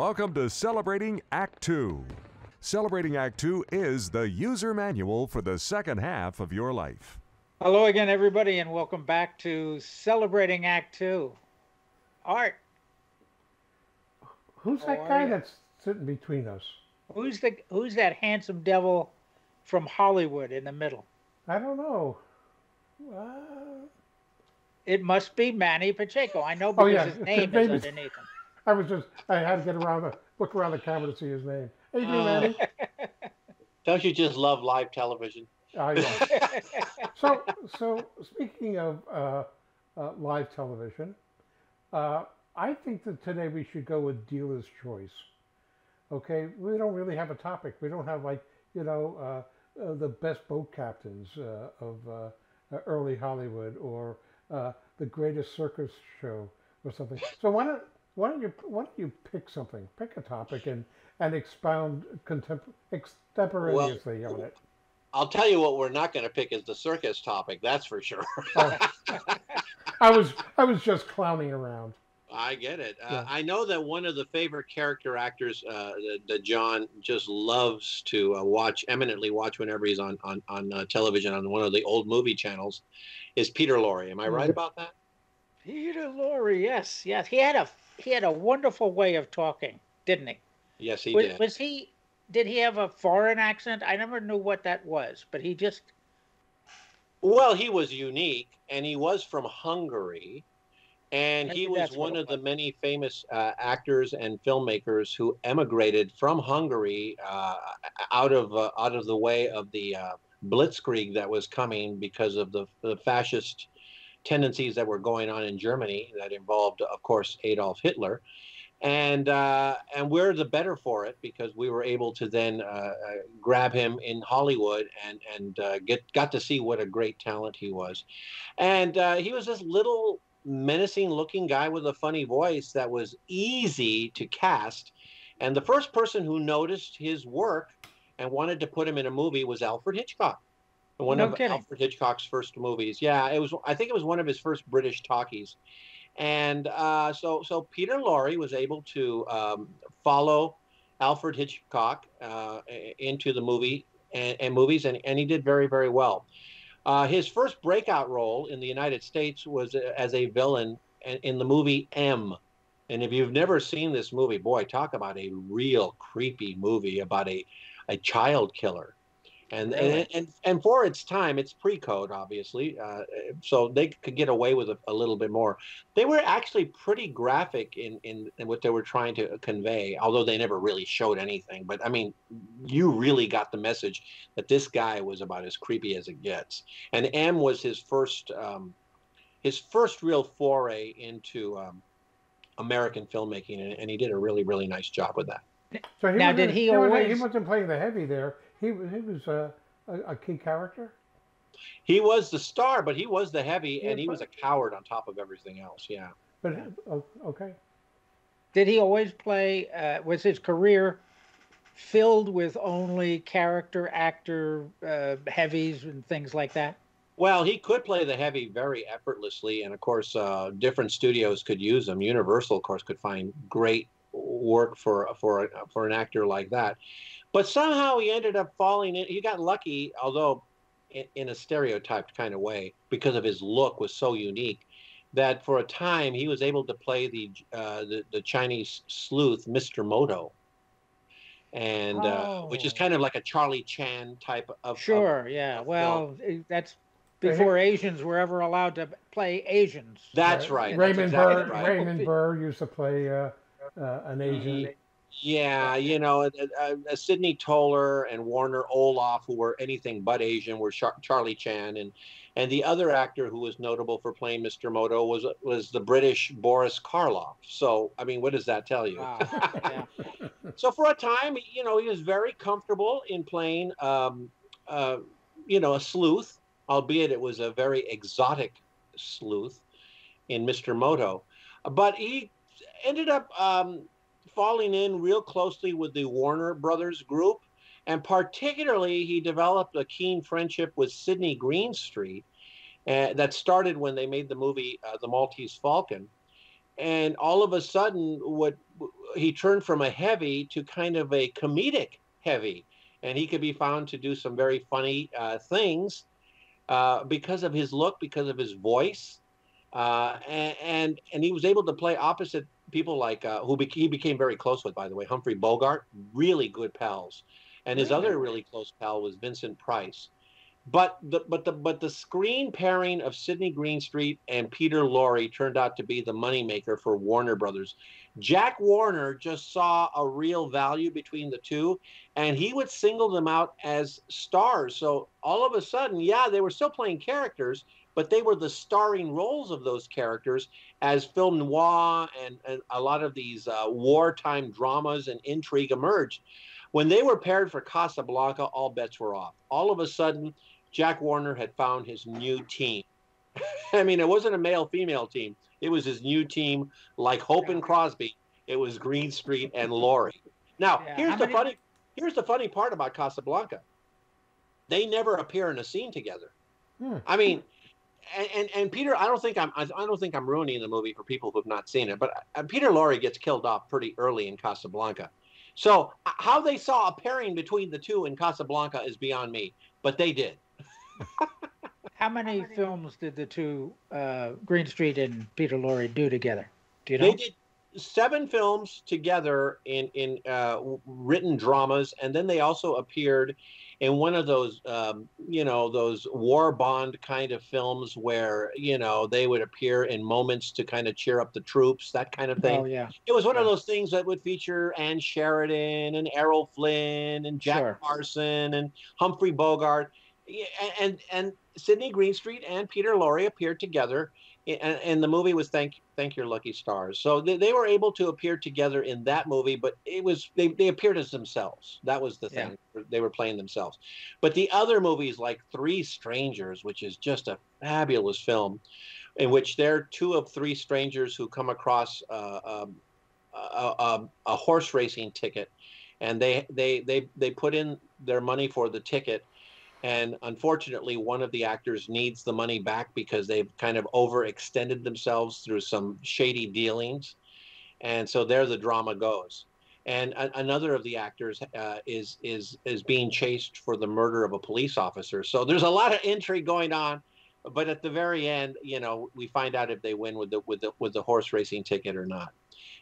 Welcome to Celebrating Act Two. Celebrating Act Two is the user manual for the second half of your life. Hello again, everybody, and welcome back to Celebrating Act Two. Art, Who's that guy you? that's sitting between us? who's the who's that handsome devil from Hollywood in the middle? I don't know. Uh, It must be Manny Pacheco. I know Oh, because yeah, his his name name is- underneath him. I was just I had to get around the look around the camera to see his name. Doing, Oh. Manny? Don't you just love live television? Ah, yeah. So so speaking of uh, uh, live television, uh, I think that today we should go with dealer's choice. Okay, we don't really have a topic. We don't have like you know uh, uh, the best boat captains uh, of uh, uh, early Hollywood or uh, the greatest circus show or something. So why don't why don't you why don't you pick something? Pick a topic and and expound contempor- extemporaneously on it. I'll tell you what we're not going to pick is the circus topic. That's for sure. I was I was just clowning around. I get it. Uh, I know that one of the favorite character actors uh, that, John just loves to uh, watch, eminently watch whenever he's on on on uh, television on one of the old movie channels, is Peter Lorre. Am I right about that? Peter Lorre, yes, yes. He had a he had a wonderful way of talking, didn't he? Yes, he was, did. was he? Did he have a foreign accent? I never knew what that was, but he just Well, he was unique, and he was from Hungary, and he was one of the many famous uh, actors and filmmakers who emigrated from Hungary uh, out of uh, out of the way of the uh, blitzkrieg that was coming because of the, the fascist tendencies that were going on in Germany that involved, of course, Adolf Hitler. And uh, and we're the better for it because we were able to then uh, uh, grab him in Hollywood and and uh, get got to see what a great talent he was, and uh, he was this little menacing looking guy with a funny voice that was easy to cast, and the first person who noticed his work and wanted to put him in a movie was Alfred Hitchcock. One No of kidding. Alfred Hitchcock's first movies. Yeah, it was. I think it was one of his first British talkies and uh, so so Peter Lorre was able to um, follow Alfred Hitchcock uh, into the movie and, and movies, and, and he did very very well. Uh, his first breakout role in the United States was as a villain in, in the movie M. And if you've never seen this movie, boy, talk about a real creepy movie about a, a child killer. And, and and and for its time, it's pre-code, obviously, uh, so they could get away with a, a little bit more. They were actually pretty graphic in, in in what they were trying to convey, although they never really showed anything. But I mean, you really got the message that this guy was about as creepy as it gets. And M was his first um, his first real foray into um, American filmmaking, and, and he did a really really nice job with that. So he Now, wasn't- did he wasn't- always- He wasn't playing the heavy there. He was he was uh, a, a key character. He was the star, but he was the heavy, Yeah, and he was a coward on top of everything else. Yeah. But oh, okay. did he always play? Uh, was his career filled with only character actor uh, heavies and things like that? Well, he could play the heavy very effortlessly, and of course, uh, different studios could use him. Universal, of course, could find great work for for for an actor like that. But somehow he ended up falling in. He got lucky, although in, in a stereotyped kind of way, because of his look was so unique. That for a time he was able to play the uh, the, the Chinese sleuth, Mr. Moto, and uh, which is Oh. kind of like a Charlie Chan type of of- Sure, yeah. of Well, eh, that's before Asians were ever allowed to play Asians. That's right. that's Raymond exactly Burr. right. Raymond Burr used to play uh, uh, an Asian. Yeah, you know, uh, uh, Sidney Toler and Warner Oland, who were anything but Asian, were Char- Charlie Chan, and and the other actor who was notable for playing Mr. Moto was was the British Boris Karloff. So, I mean, what does that tell you? Wow. yeah. so for a time, you know, he was very comfortable in playing, um, uh, you know, a sleuth, albeit it was a very exotic sleuth in Mr. Moto. But he ended up um, falling in real closely with the Warner Brothers group. And particularly, he developed a keen friendship with Sidney Greenstreet uh, that started when they made the movie uh, The Maltese Falcon. And all of a sudden, what he turned from a heavy to kind of a comedic heavy, and he could be found to do some very funny uh, things uh, because of his look, because of his voice, uh, and, and, and he was able to play opposite people like uh, who he became very close with, by the way, Humphrey Bogart, really good pals, and his really? other really close pal was Vincent Price. But the but the but the screen pairing of Sidney Greenstreet and Peter Lorre turned out to be the moneymaker for Warner Brothers. Jack Warner just saw a real value between the two, and he would single them out as stars. So all of a sudden, yeah, they were still playing characters, but they were the starring roles of those characters as film noir and, and a lot of these uh, wartime dramas and intrigue emerged. When they were paired for Casablanca, all bets were off. All of a sudden, Jack Warner had found his new team. I mean, it wasn't a male female team, it was his new team, like Hope and Crosby. It was Greenstreet and Lorre. Now, yeah, here's the many... funny here's the funny part about Casablanca. They never appear in a scene together. Hmm. I mean, and, and, and Peter, I don't think I'm I don't think I'm ruining the movie for people who've not seen it, but uh, Peter Lorre gets killed off pretty early in Casablanca. So how they saw a pairing between the two in Casablanca is beyond me, but they did. how many films did the two uh, Greenstreet and Peter Lorre do together? Do you know? They did seven films together in in uh, written dramas, and then they also appeared in one of those um, you know those war bond kind of films where you know they would appear in moments to kind of cheer up the troops that kind of thing oh, yeah. it was one yeah. of those things that would feature Ann sheridan and errol flynn and jack sure. carson and humphrey bogart and and, and sidney greenstreet and peter lorre appeared together and, and the movie was thank thank your lucky stars. So they, they were able to appear together in that movie but it was they, they appeared as themselves. That was the thing. Yeah. they were playing themselves. But the other movies like three strangers which is just a fabulous film in which they're two of three strangers who come across uh, um, a, a, a horse racing ticket and they they they they put in their money for the ticket and unfortunately one of the actors needs the money back because they've kind of overextended themselves through some shady dealings. And so there the drama goes. And a- another of the actors uh, is is is being chased for the murder of a police officer. So there's a lot of intrigue going on but at the very end you know we find out if they win with the with the with the horse racing ticket or not.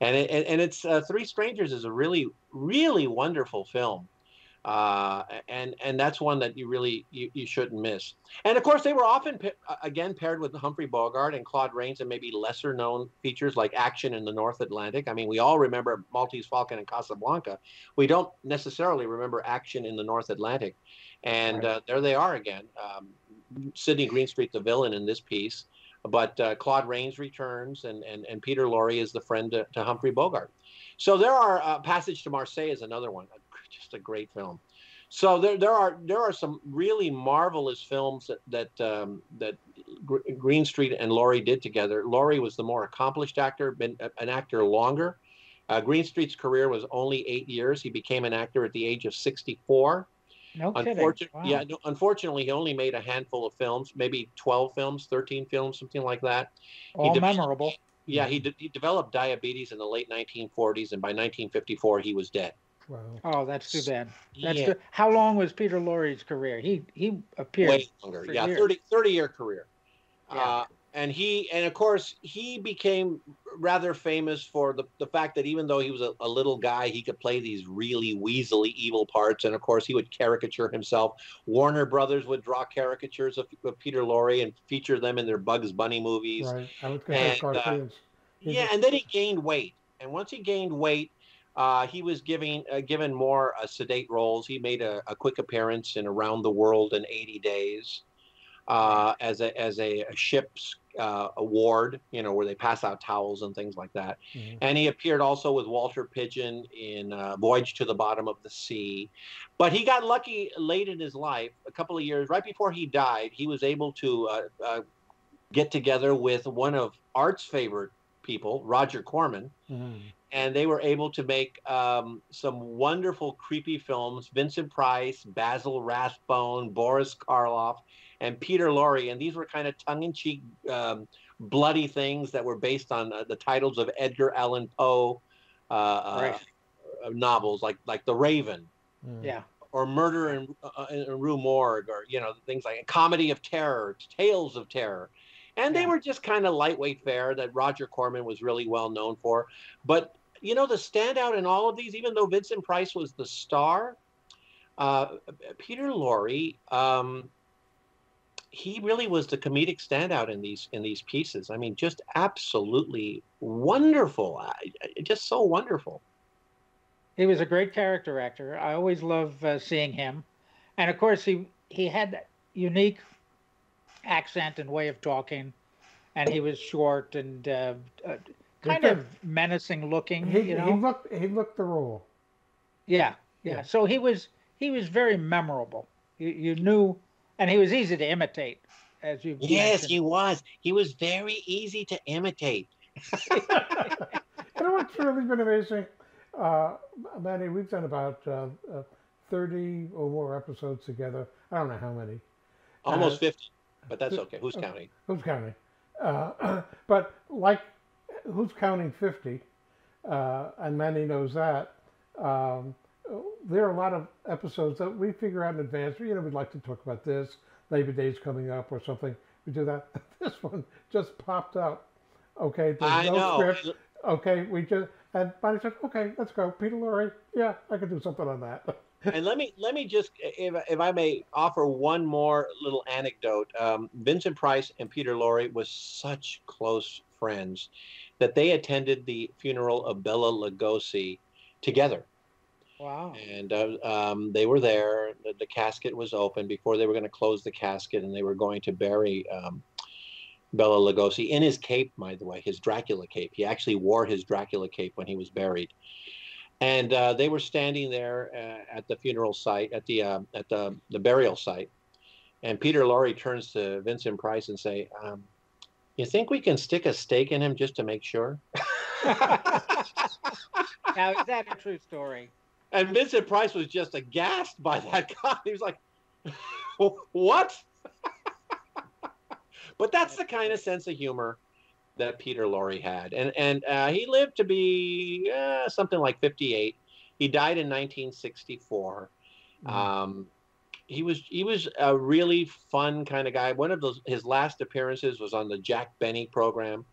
And it, and it's uh, three strangers is a really really wonderful film uh, and and that's one that you really you, you shouldn't miss. And of course, they were often again paired with Humphrey Bogart and Claude Rains, and maybe lesser known features like Action in the North Atlantic. I mean, we all remember Maltese Falcon and Casablanca. We don't necessarily remember Action in the North Atlantic, and uh, there they are again. Um, Sidney Greenstreet, the villain in this piece, but uh, Claude Rains returns, and, and and Peter Lorre is the friend to, to Humphrey Bogart. So there are uh, Passage to Marseille is another one just a great film. So there, there are there are some really marvelous films that that um, that Greenstreet and Lorre did together. Lorre was the more accomplished actor, been an actor longer. Uh, Greenstreet's career was only eight years. He became an actor at the age of 64. No Unfortunately, wow. Yeah, no, unfortunately, he only made a handful of films, maybe 12 films, 13 films, something like that. All de- memorable. Yeah, he, de- he developed diabetes in the late 1940s, and by 1954, he was dead. Wow. Oh, that's too bad. That's yeah. too, how long was Peter Lorre's career? He he appeared way longer. Yeah, years. 30, 30 year career. Yeah. Uh, and he and of course he became rather famous for the, the fact that even though he was a, a, little guy he could play these really weaselly evil parts and of course he would caricature himself warner brothers would draw caricatures of, of peter lorre and feature them in their bugs bunny movies right. I was and, uh, yeah and then he gained weight and once he gained weight uh, he was giving uh, given more uh, sedate roles. He made a, a, quick appearance in Around the World in 80 Days uh, as a as a, a ship's uh, award, you know, where they pass out towels and things like that. Mm-hmm. And he appeared also with Walter Pidgeon in uh, Voyage to the Bottom of the Sea. But he got lucky late in his life, a couple of years right before he died. He was able to get together with one of Art's favorite people, Roger Corman. Mm-hmm and they were able to make um, some wonderful, creepy films. Vincent Price, Basil Rathbone, Boris Karloff, and Peter Lorre. And these were kind of tongue-in-cheek, um, bloody things that were based on uh, the titles of Edgar Allan Poe, uh, Right. uh, novels like like The Raven Mm. Yeah. or Murder in, uh, in Rue Morgue or you know things like Comedy of Terror, Tales of Terror, and they Yeah. were just kind of lightweight fare that Roger Corman was really well known for. But you know the standout in all of these, even though Vincent Price was the star, uh, Peter Lorre. Um, he really was the comedic standout in these in these pieces. I mean, just absolutely wonderful. I, just so wonderful. He was a great character actor. I always love uh, seeing him, and of course he he had that unique accent and way of talking, and he was short and uh, uh, kind of menacing looking. He, you know, he looked he looked the role. yeah, yeah, Yeah. So he was he was very memorable. You, you knew, and he was easy to imitate, as you Yes, mentioned. he was. He was very easy to imitate. you know what's really been amazing? Uh, Manny, we've done about uh, uh, 30 or more episodes together. I don't know how many. Almost Uh, 50, but that's okay. Who's counting? Who's counting? Uh, but like, who's counting 50? Uh, and Manny knows that. Um, there are a lot of episodes that we figure out in advance. You know, we'd like to talk about this. Labor Day's coming up or something. We do that. This one just popped up. Okay, there's I no know. script. Okay, we just and Bonnie said, "Okay, let's go." Peter Lorre, yeah, I could do something on that. and let me let me just if, if I may offer one more little anecdote. Um, Vincent Price and Peter Lorre was such close friends that they attended the funeral of Bela Lugosi together. Wow. and uh, um, they were there. The, the casket was open before they were going to close the casket, and they were going to bury um, Bela Lugosi in his cape. By the way, his Dracula cape. He actually wore his Dracula cape when he was buried. And uh, they were standing there uh, at the funeral site, at the uh, at the the burial site. And Peter Lorre turns to Vincent Price and say, um, "You think we can stick a stake in him just to make sure?" now is that a true story? And Vincent Price was just aghast by that guy. He was like, "What?" but that's the kind of sense of humor that Peter Lorre had, and and uh, he lived to be uh, something like 58. He died in 1964. Um, he was he was a really fun kind of guy. One of those his last appearances was on the Jack Benny program,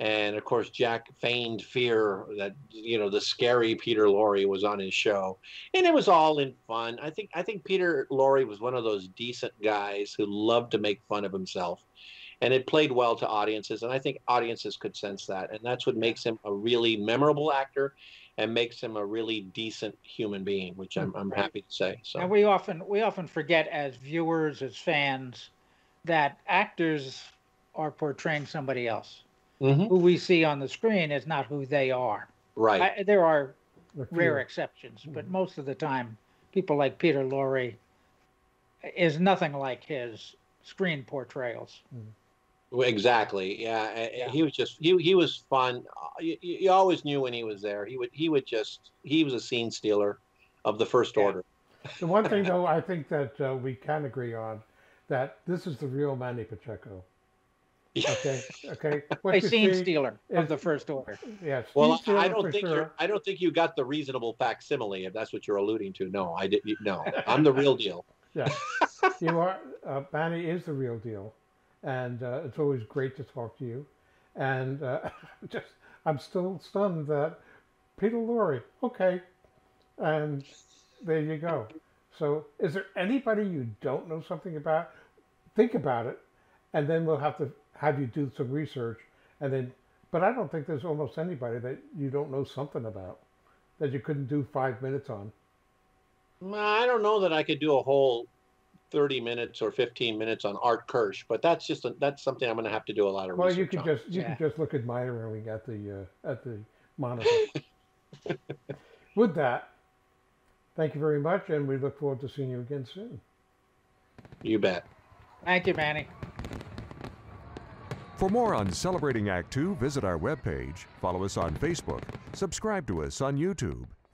and of course Jack feigned fear that you know the scary Peter Lorre was on his show, and it was all in fun. I think I think Peter Lorre was one of those decent guys who loved to make fun of himself, and it played well to audiences, and I think audiences could sense that, and that's what makes him a really memorable actor. And makes him a really decent human being, which I'm, I'm happy to say. So And we often we often forget as viewers, as fans, that actors are portraying somebody else. Mhm. Who we see on the screen is not who they are. right, I, there are A few. rare exceptions, but most of the time, people like Peter Lorre is nothing like his screen portrayals. Exactly. Yeah. a- a- Yeah. He was just he he was fun. Uh, You, you you always knew when he was there. He would he would just he was a scene stealer of the first Yeah. order. The one thing, though, I think that uh, we can agree on that this is the real Manny Pacheco. Okay, okay. What A scene stealer is- of the first order. Yes. Well, I don't think sure. you're I don't think you got the reasonable facsimile if that's what you're alluding to. No, I did you- no. I'm the real deal. Yeah, you are. Uh, Manny is the real deal, and uh, it's always great to talk to you. And uh, just, I'm still stunned that Peter Lorre. Okay, and there you go. So, is there anybody you don't know something about? Think about it, and then we'll have to have you do some research, and then. But I don't think there's almost anybody that you don't know something about that you couldn't do five minutes on. I don't know that I could do a whole 30 minutes or 15 minutes on Art Kirsch, but that's just a, that's something I'm going to have to do a lot of Well, research you could on. just you Yeah. could just look admiringly at the uh, at the monitor. With that, thank you very much, and we look forward to seeing you again soon. You bet. Thank you, Manny. For more on Celebrating Act Two, visit our webpage, follow us on Facebook, subscribe to us on YouTube,